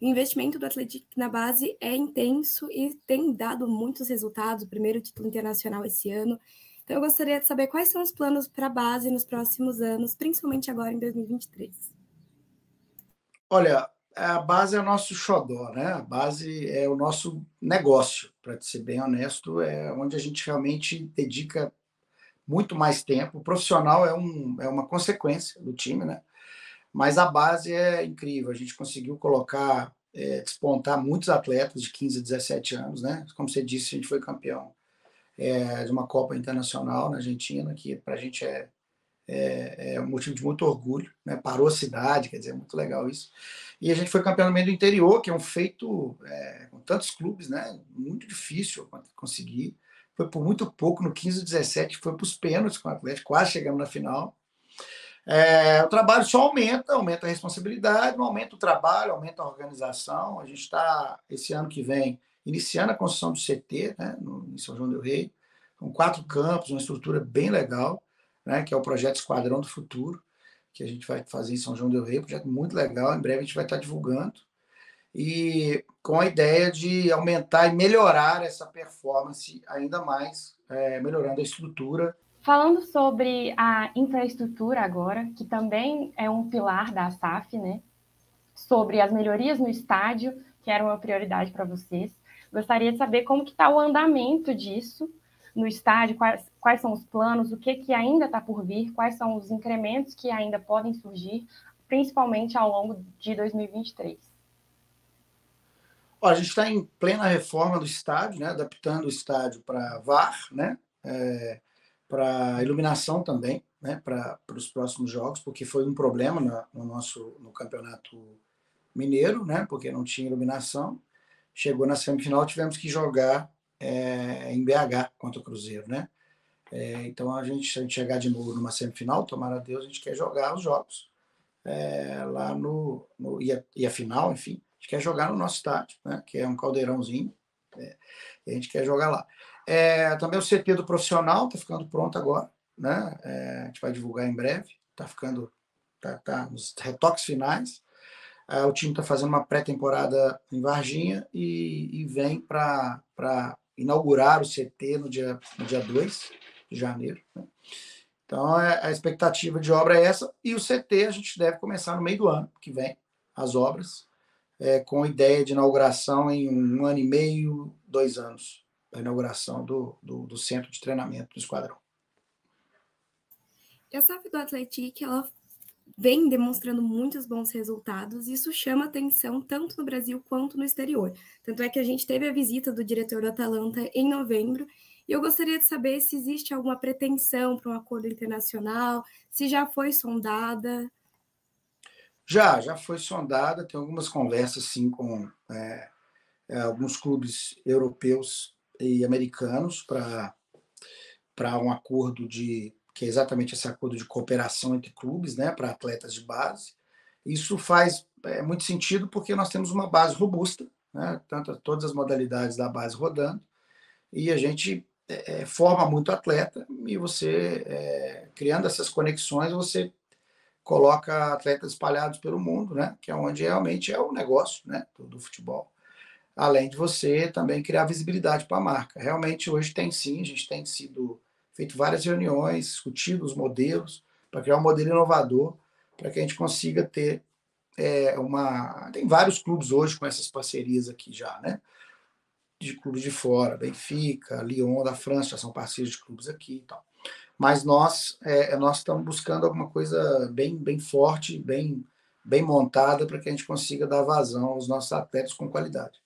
O investimento do Atlético na base é intenso e tem dado muitos resultados, o primeiro título internacional esse ano. Então, eu gostaria de saber quais são os planos para a base nos próximos anos, principalmente agora em 2023. Olha, a base é o nosso xodó, né? A base é o nosso negócio, para ser bem honesto, é onde a gente realmente dedica muito mais tempo. O profissional é, um, é uma consequência do time, né? Mas a base é incrível. A gente conseguiu colocar, é, despontar muitos atletas de 15 a 17 anos, né? Como você disse, a gente foi campeão é, de uma Copa Internacional na Argentina, que para a gente é, é, é, um motivo de muito orgulho, né? Parou a cidade, quer dizer, é muito legal isso. E a gente foi campeão no meio do interior, que é um feito é, com tantos clubes, né? Muito difícil conseguir. Foi por muito pouco, no 15 17, foi para os pênaltis com o Atlético, quase chegamos na final. É, o trabalho só aumenta, aumenta a responsabilidade, aumenta o trabalho, aumenta a organização. A gente está, esse ano que vem, iniciando a construção do CT, né, no, em São João del Rei, com quatro campos, uma estrutura bem legal, né, que é o projeto Esquadrão do Futuro, que a gente vai fazer em São João del Rei, um projeto muito legal, em breve a gente vai estar divulgando, e com a ideia de aumentar e melhorar essa performance ainda mais, é, melhorando a estrutura. Falando sobre a infraestrutura agora, que também é um pilar da SAF, né? Sobre as melhorias no estádio, que era uma prioridade para vocês. Gostaria de saber como que está o andamento disso no estádio, quais, quais são os planos, o que, que ainda está por vir, quais são os incrementos que ainda podem surgir, principalmente ao longo de 2023. Ó, a gente está em plena reforma do estádio, né? adaptando o estádio para VAR, né? É, para iluminação também, né? para os próximos jogos, porque foi um problema na, no nosso no campeonato mineiro, né? porque não tinha iluminação chegou na semifinal, tivemos que jogar é, em BH contra o Cruzeiro, né? É, então a gente, se a gente chegar de novo numa semifinal, tomara a Deus, a gente quer jogar os jogos é, lá no, no e, a, e, a, final, enfim, a gente quer jogar no nosso estádio, né? Que é um caldeirãozinho, é, a gente quer jogar lá. É, também o CT do profissional está ficando pronto agora, né? É, a gente vai divulgar em breve, está ficando, tá, tá nos retoques finais. Uh, o time está fazendo uma pré-temporada em Varginha e, e vem para inaugurar o CT no dia, no dia 2 de janeiro. Né? Então, é, a expectativa de obra é essa. E o CT a gente deve começar no meio do ano que vem, as obras, é, com ideia de inauguração em um ano e meio, dois anos, a inauguração do, do, do centro de treinamento do esquadrão. A SAF do Atlético, ela vem demonstrando muitos bons resultados, e isso chama atenção tanto no Brasil quanto no exterior. Tanto é que a gente teve a visita do diretor Atalanta em novembro, e eu gostaria de saber se existe alguma pretensão para um acordo internacional, se já foi sondada. Já, já foi sondada, tem algumas conversas sim com é, é, alguns clubes europeus e americanos para um acordo de que é exatamente esse acordo de cooperação entre clubes, né, para atletas de base. Isso faz é, muito sentido porque nós temos uma base robusta, né, tanto todas as modalidades da base rodando, e a gente é, é, forma muito atleta e você é, criando essas conexões você coloca atletas espalhados pelo mundo, né, que é onde realmente é o negócio, né, do, futebol. Além de você também criar visibilidade para a marca. Realmente hoje tem sim, a gente tem sido feito várias reuniões, discutido os modelos, para criar um modelo inovador, para que a gente consiga ter é, uma. Tem vários clubes hoje com essas parcerias aqui já, né? De clubes de fora, Benfica, Lyon da França, já são parceiros de clubes aqui e tal. Mas nós, é, nós estamos buscando alguma coisa bem, bem forte, bem, bem montada, para que a gente consiga dar vazão aos nossos atletas com qualidade.